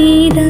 你的。